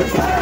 Yeah.